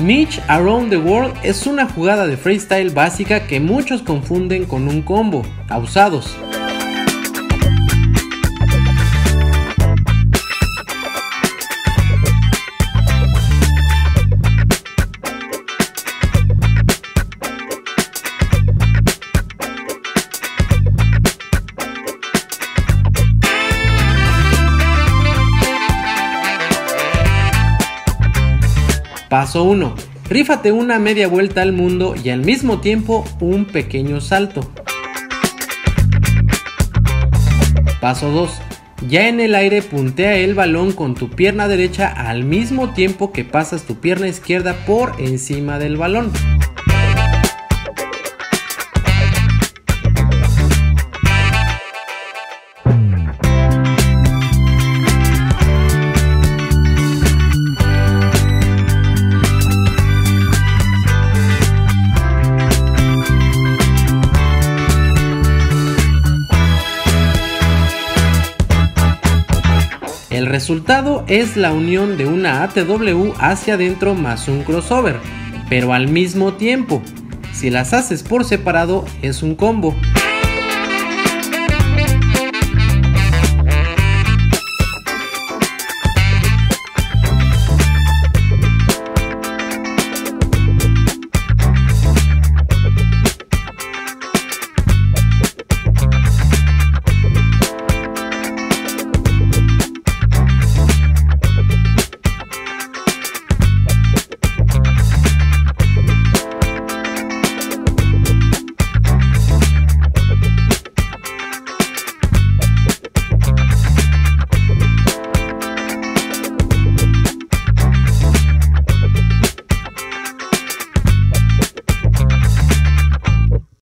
Mitch Around the World es una jugada de freestyle básica que muchos confunden con un combo, causados. Paso 1. Rífate una media vuelta al mundo y al mismo tiempo un pequeño salto. Paso 2. Ya en el aire puntea el balón con tu pierna derecha al mismo tiempo que pasas tu pierna izquierda por encima del balón. El resultado es la unión de una ATW hacia adentro más un crossover, pero al mismo tiempo. Si las haces por separado es un combo.